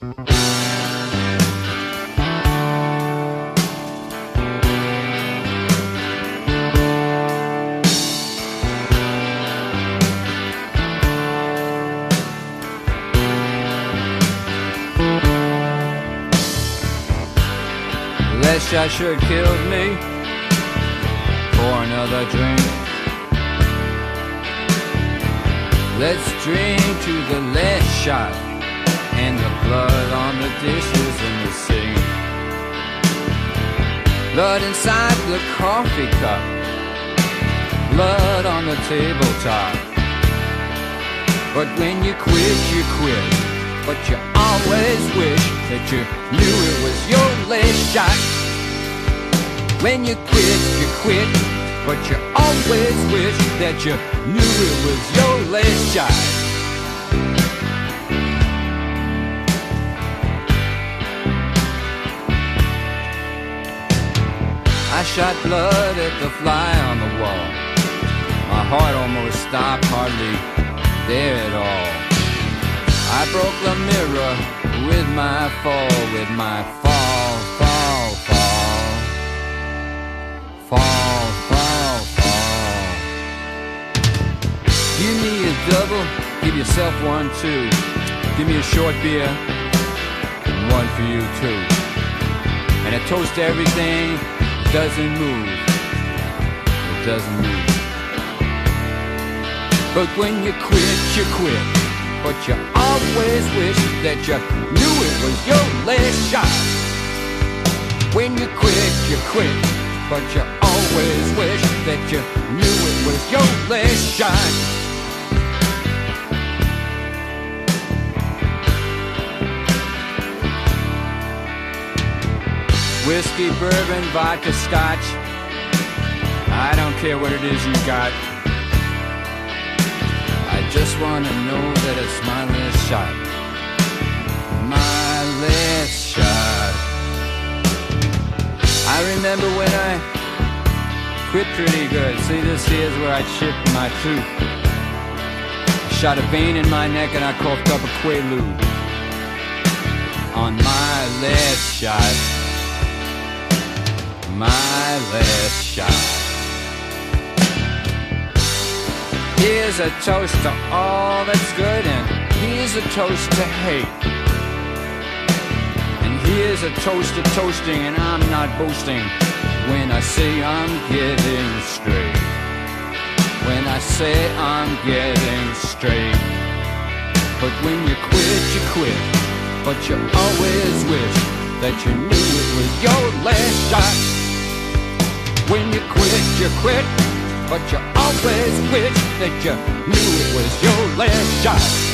That shot sure killed me. Pour another drink. Let's drink to the last shot and the blood on the dishes in the sink. Blood inside the coffee cup. Blood on the tabletop. But when you quit, you quit. But you always wish that you knew it was your last shot. When you quit, you quit. But you always wish that you knew it was your last shot. I shot blood at the fly on the wall. My heart almost stopped, hardly there at all. I broke the mirror with my fall, with my fall, fall, fall. Fall, fall, fall. Give me a double, give yourself one too. Give me a short beer, one for you too. And a toast to everything doesn't move. It doesn't move. But when you quit, you quit. But you always wish that you knew it was your last shot. When you quit, you quit. But you always wish that you knew it was your last shot. Whiskey, bourbon, vodka, scotch. I don't care what it is you got. I just want to know that it's my last shot. My last shot. I remember when I quit pretty good. See, this here's where I chipped my tooth. Shot a vein in my neck and I coughed up a quaalude. On my last shot. My last shot. Here's a toast to all that's good, and here's a toast to hate. And here's a toast to toasting, and I'm not boasting when I say I'm getting straight. When I say I'm getting straight. But when you quit, you quit. But you always wish that you knew it was your last shot. When you quit, you quit. But you always wish that you knew it was your last shot.